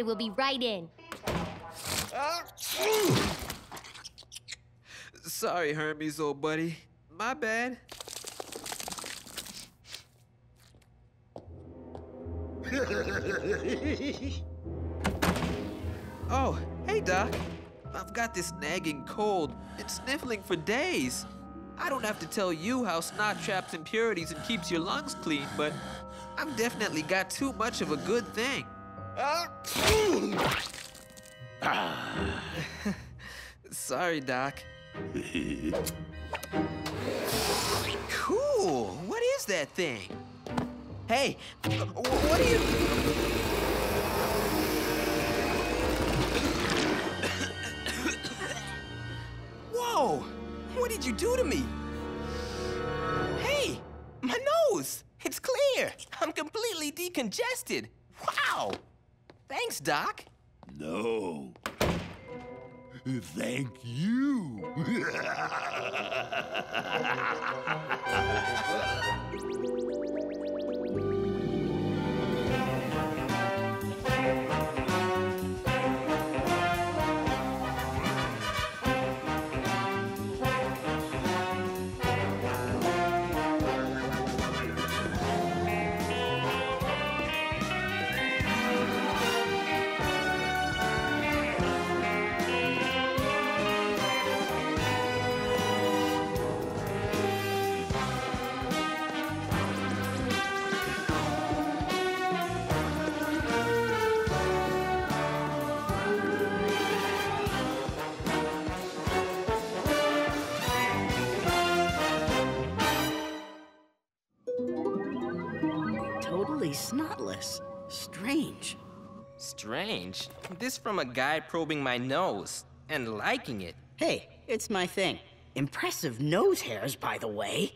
Detective will be right in. Sorry, Hermes, old buddy. My bad. oh, hey, Doc. I've got this nagging cold. It's sniffling for days. I don't have to tell you how snot traps impurities and keeps your lungs clean, but I've definitely got too much of a good thing. Sorry, Doc. cool. What is that thing? Hey, what are you... Whoa! What did you do to me? Hey, my nose! It's clear! I'm completely decongested! Wow! Thanks, Doc. No. Thank you. Totally snotless. Strange. Strange. This from a guy probing my nose and liking it. Hey, it's my thing. Impressive nose hairs, by the way.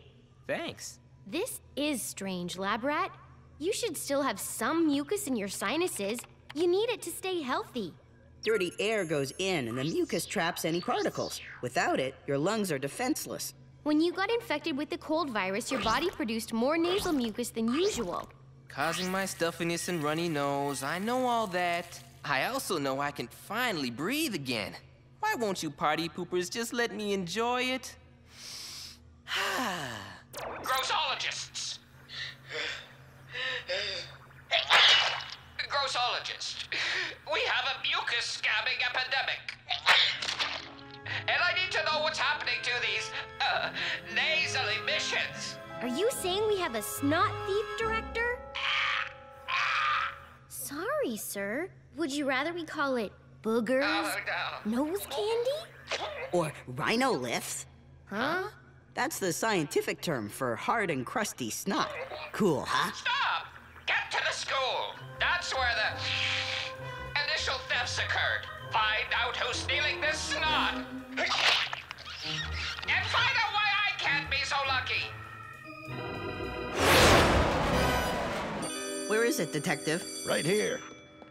Thanks. This is strange, lab rat. You should still have some mucus in your sinuses. You need it to stay healthy. Dirty air goes in and the mucus traps any particles. Without it, your lungs are defenseless. When you got infected with the cold virus, your body produced more nasal mucus than usual. Causing my stuffiness and runny nose, I know all that. I also know I can finally breathe again. Why won't you party poopers just let me enjoy it? Grossologists. Grossologist. We have a mucus scabbing epidemic. And I need to know what's happening to these uh, nasal emissions. Are you saying we have a snot thief director? Sorry, sir. Would you rather we call it boogers? Oh, no. Nose candy? Or rhinoliths. Huh? That's the scientific term for hard and crusty snot. Cool, huh? Stop! Get to the school. That's where the initial thefts occurred. Find out who's stealing this snot. And find out why I can't be so lucky. Where is it, Detective? Right here.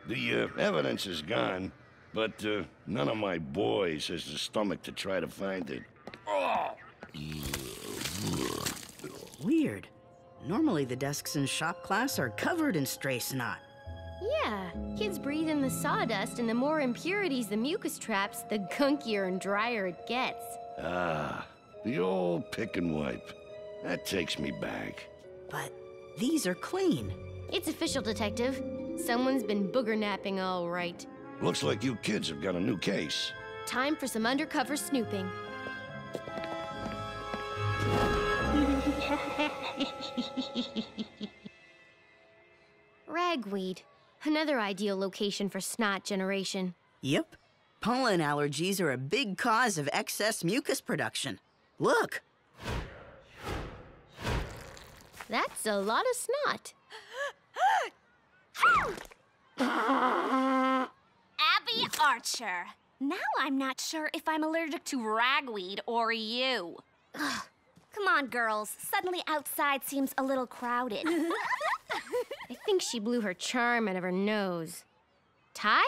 The uh, evidence is gone, but uh, none of my boys has the stomach to try to find it. Weird. Normally, the desks in shop class are covered in stray snot. Yeah, kids breathe in the sawdust, and the more impurities the mucus traps, the gunkier and drier it gets. Ah, the old pick and wipe. That takes me back. But these are clean. It's official, Detective. Someone's been booger napping all right. Looks like you kids have got a new case. Time for some undercover snooping. Ragweed. Another ideal location for snot generation. Yep. Pollen allergies are a big cause of excess mucus production. Look, That's a lot of snot. Abby Archer. Now I'm not sure if I'm allergic to ragweed or you. Ugh. Come on, girls. Suddenly outside seems a little crowded. I think she blew her charm out of her nose. Ty?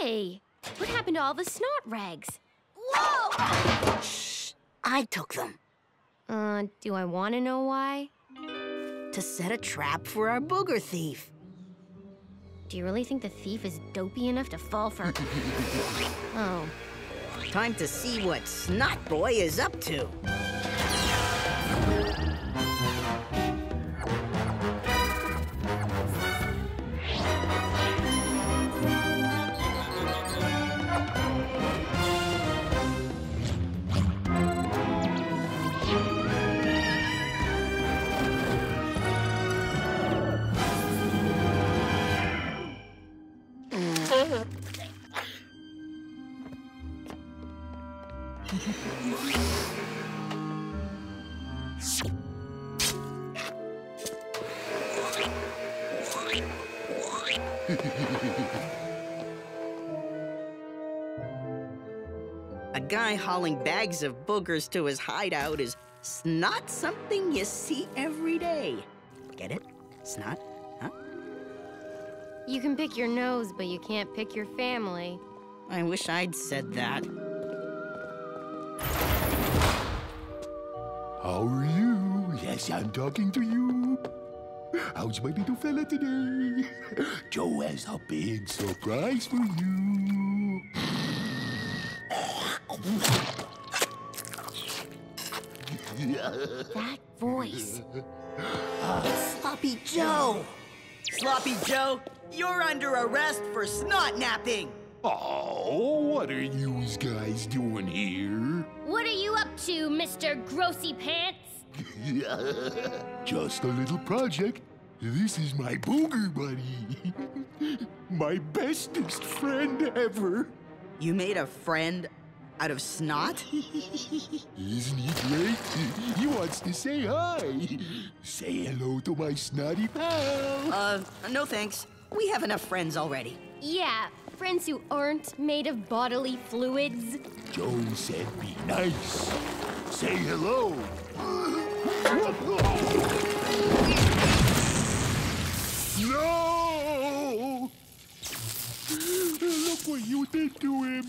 Hey, what happened to all the snot rags? Whoa! Shh! I took them Uh, do I want to know why? to set a trap for our booger thief. Do you really think the thief is dopey enough to fall for... oh. Time to see what Snot Boy is up to. A guy hauling bags of boogers to his hideout is not something you see every day. Get it? Snot? Huh? You can pick your nose, but you can't pick your family. I wish I'd said that. How are you? Yes, I'm talking to you. How's my little fella today? Joe has a big surprise for you. That voice. It's Sloppy Joe! Sloppy Joe, you're under arrest for snot napping! Oh, what are you guys doing here? What are you up to, Mr. Grossy Pants? Just a little project. This is my booger buddy. my bestest friend ever. You made a friend out of snot? Isn't he great? He wants to say hi. Say hello to my snotty pal. Uh, no thanks. We have enough friends already. Yeah, friends who aren't made of bodily fluids. Joe said be nice. Say hello. No! Look what you did to him.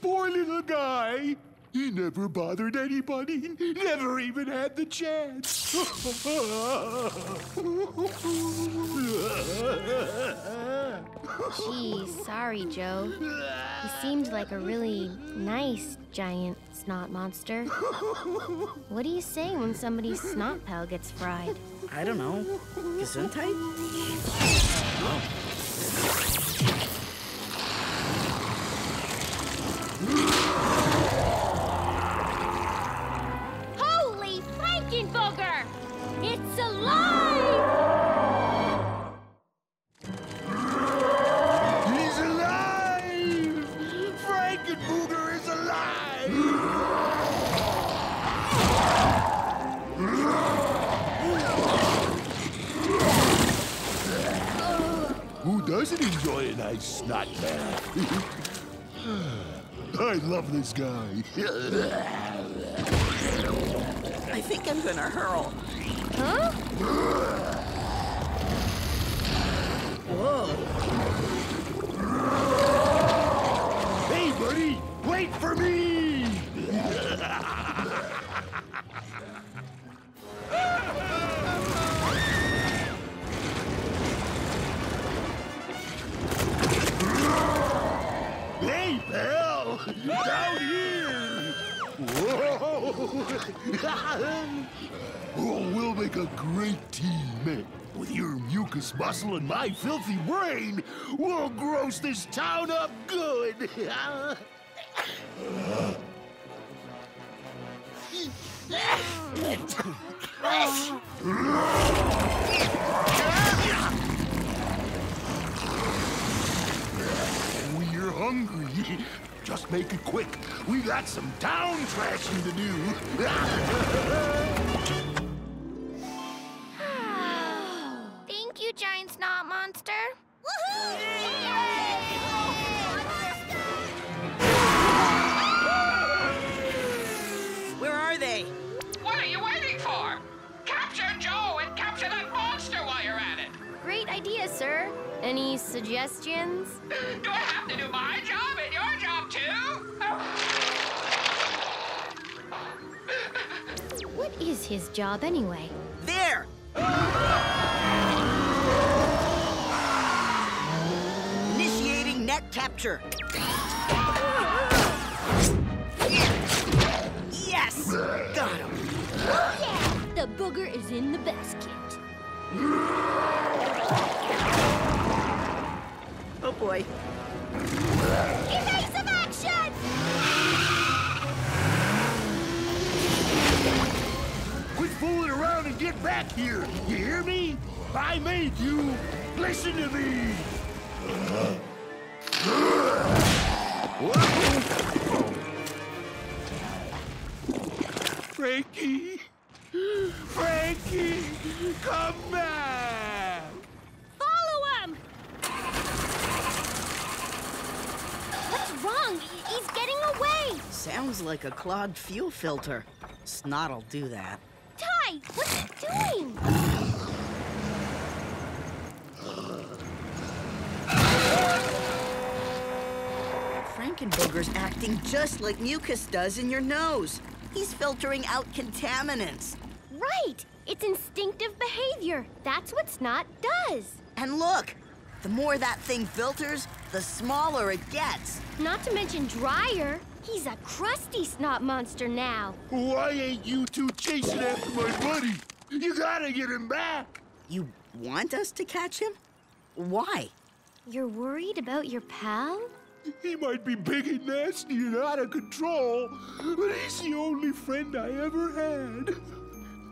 Poor little guy. He never bothered anybody, never even had the chance. Gee, sorry, Joe. He seemed like a really nice giant snot monster. What do you say when somebody's snot pal gets fried? I don't know. Gesundheit? Holy Who doesn't enjoy a nice snot bath? I love this guy. I think I'm gonna hurl. Huh? Whoa. hey, buddy, wait for me! oh, we'll make a great team. With your mucus muscle and my filthy brain, we'll gross this town up good! We're hungry. Just make it quick. We got some town trashing to do. Thank you, giant snot monster. Woohoo! Where are they? What are you waiting for? Capture Joe and capture that monster while you're at it. Great idea, sir. Any suggestions? Do I have to do my job his job anyway? There! Initiating net capture. Yes! Got him. Oh yeah, the booger is in the basket. Oh boy. Back here. You hear me? I made you. Listen to me. Frankie. Frankie, come back. Follow him! What's wrong? He's getting away! Sounds like a clogged fuel filter. Snot'll do that. Ty, what's he doing? Frankenbooger's acting just like mucus does in your nose. He's filtering out contaminants. Right! It's instinctive behavior. That's what snot does. And look, the more that thing filters, the smaller it gets. Not to mention drier. He's a crusty snot monster now. Why ain't you two chasing after my buddy? You gotta get him back. You want us to catch him? Why? You're worried about your pal? He might be big and nasty and out of control, but he's the only friend I ever had.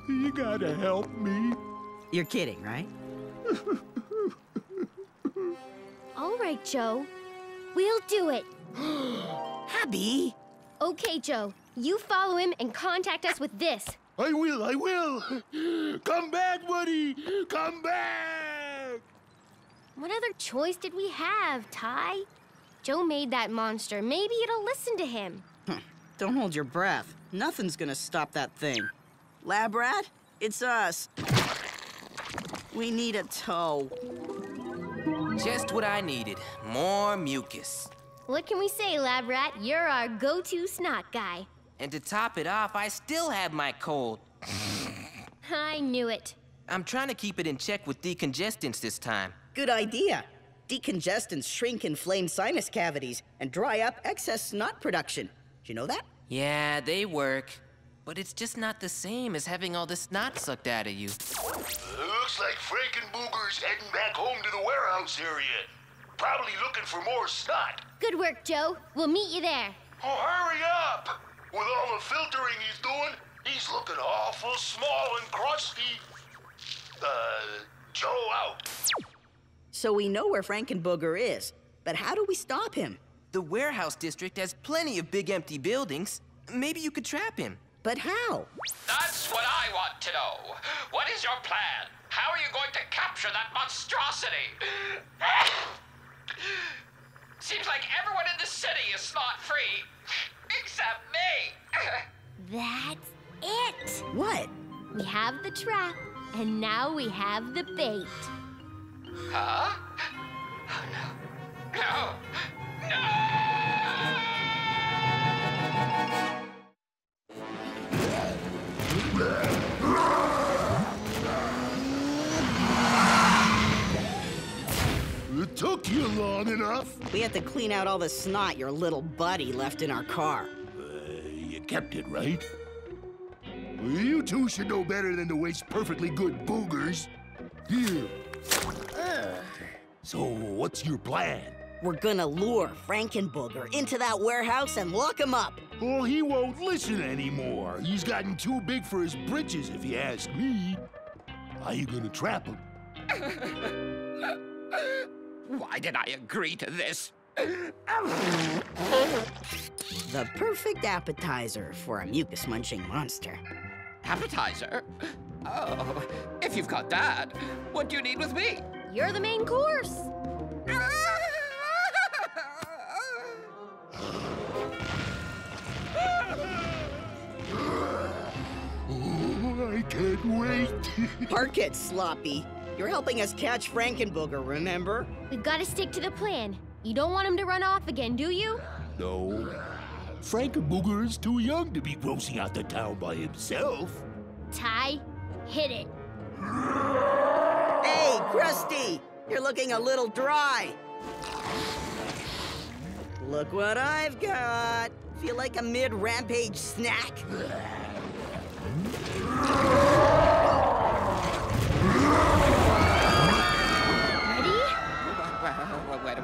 You gotta help me. You're kidding, right? All right, Joe. We'll do it. Abby! Okay, Joe. You follow him and contact us with this. I will, I will. Come back, buddy. Come back. What other choice did we have, Ty? Joe made that monster. Maybe it'll listen to him. Don't hold your breath. Nothing's gonna stop that thing. Lab rat, it's us. We need a tow. Just what I needed. More mucus. What can we say, Lab Rat? You're our go-to snot guy. And to top it off, I still have my cold. I knew it. I'm trying to keep it in check with decongestants this time. Good idea. Decongestants shrink inflamed sinus cavities and dry up excess snot production. Do you know that? Yeah, they work. But it's just not the same as having all the snot sucked out of you. Looks like Frankenbooger's heading back home to the warehouse area. Probably looking for more snot. Good work, Joe. We'll meet you there. Oh, hurry up! With all the filtering he's doing, he's looking awful small and crusty. Uh, Joe out. So we know where Frankenbooger is, but how do we stop him? The warehouse district has plenty of big empty buildings. Maybe you could trap him. But how? That's what I want to know. What is your plan? How are you going to capture that monstrosity? Seems like everyone in the city is snot free, except me. That's it. What? We have the trap, and now we have the bait. Huh? Oh no. No! No! Took you long enough. We had to clean out all the snot your little buddy left in our car. Uh, you kept it, right? Well, you two should know better than to waste perfectly good boogers. Here. So, what's your plan? We're gonna lure Frankenbooger into that warehouse and lock him up. Well, he won't listen anymore. He's gotten too big for his britches, if you ask me. How you gonna trap him? Why did I agree to this? The perfect appetizer for a mucus munching monster. Appetizer? Oh, if you've got that, what do you need with me? You're the main course. Oh, I can't wait. Park it, Sloppy. You're helping us catch Frankenbooger, remember? We've got to stick to the plan. You don't want him to run off again, do you? no. Frankenbooger is too young to be grossing out the town by himself. Ty, hit it. Hey, Krusty! You're looking a little dry. Look what I've got. Feel like a mid-rampage snack?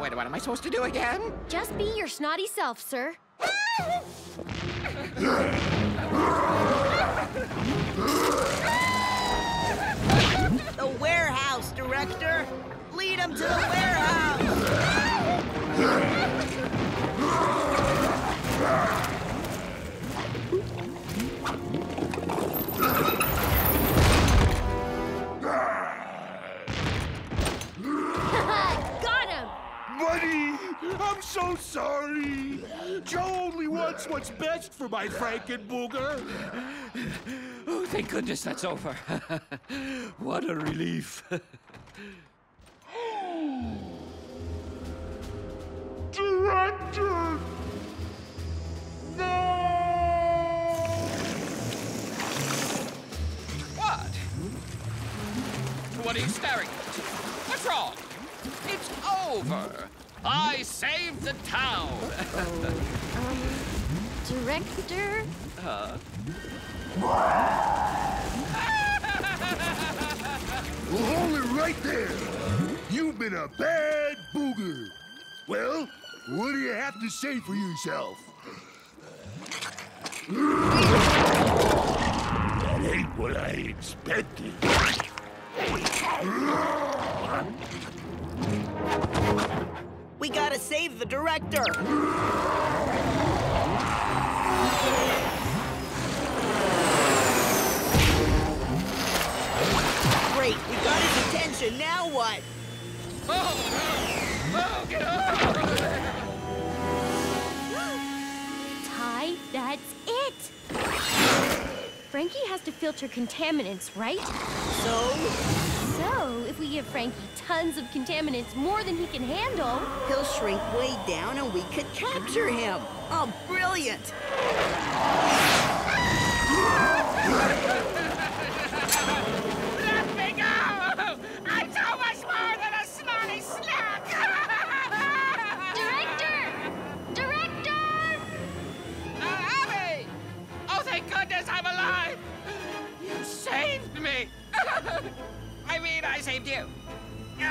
What, what, what, what am I supposed to do again? Just be your snotty self, sir. The warehouse, Director! Lead him to the warehouse! Buddy, I'm so sorry. Joe only wants what's best for my Frankenbooger. Oh, thank goodness that's over. what a relief. Director! No! What? What are you staring at? What's wrong? It's over. I saved the town. Um, director? Hold it right there. You've been a bad booger. Well, what do you have to say for yourself? That ain't what I expected. We gotta save the Director! Great, we got his attention, now what? Oh, get up! Ty, that's it! Frankie has to filter contaminants, right? So, So, if we give Frankie tons of contaminants, more than he can handle, he'll shrink way down and we could capture him! Oh, brilliant!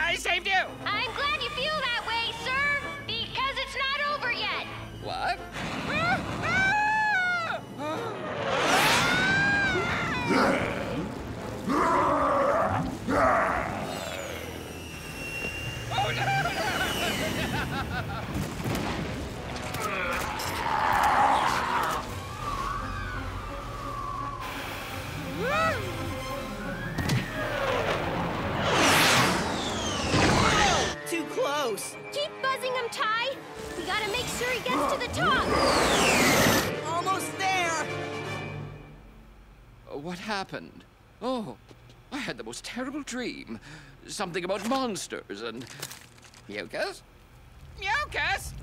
I saved you! I'm glad you feel that most terrible dream. Something about monsters and. Mucus? Mucus?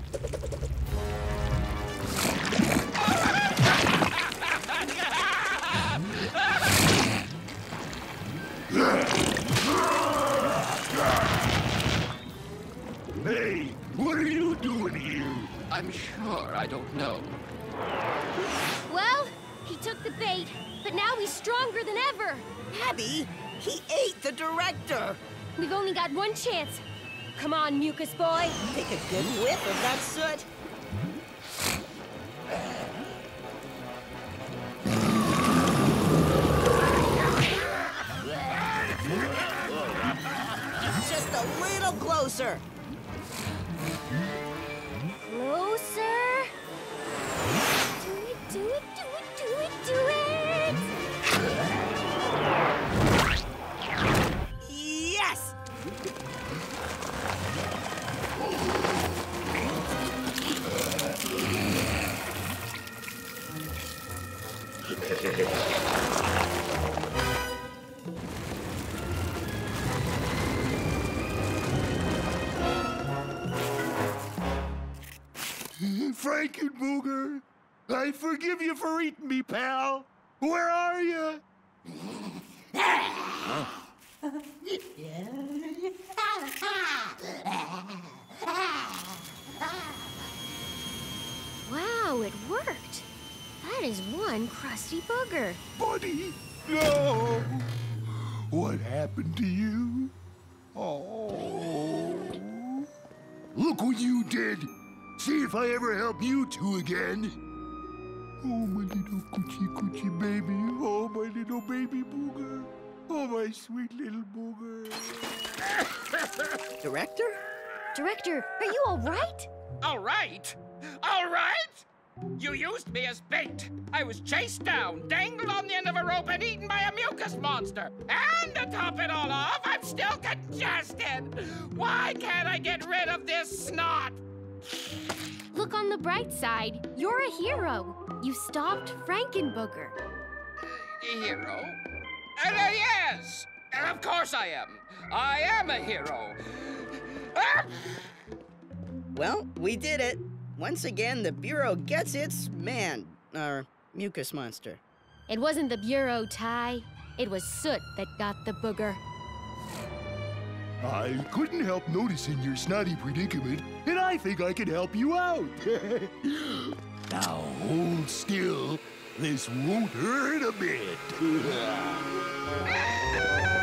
Hey, what are you doing here? I'm sure I don't know. Well, he took the bait, but now he's stronger than ever. Abby, he ate the Director! We've only got one chance. Come on, mucus boy. Take a good whiff of that soot. Just a little closer. Closer. I forgive you for eating me, pal. Where are you? Wow, it worked. That is one crusty booger. Buddy, no! What happened to you? Oh. Look what you did! See if I ever help you two again. Oh, my little coochie coochie baby. Oh, my little baby booger. Oh, my sweet little booger. Director? Director, are you all right? All right. All right. You used me as bait. I was chased down, dangled on the end of a rope, and eaten by a mucus monster. And to top it all off, I'm still congested. Why can't I get rid of this snot? Look on the bright side. You're a hero. You stopped Frankenbooger. A hero? And uh, yes, and of course I am. I am a hero. Ah! Well, we did it. Once again, the Bureau gets its man, or mucus monster. It wasn't the Bureau, Ty. It was Soot that got the booger. I couldn't help noticing your snotty predicament, and I think I can help you out. now hold still. This won't hurt a bit.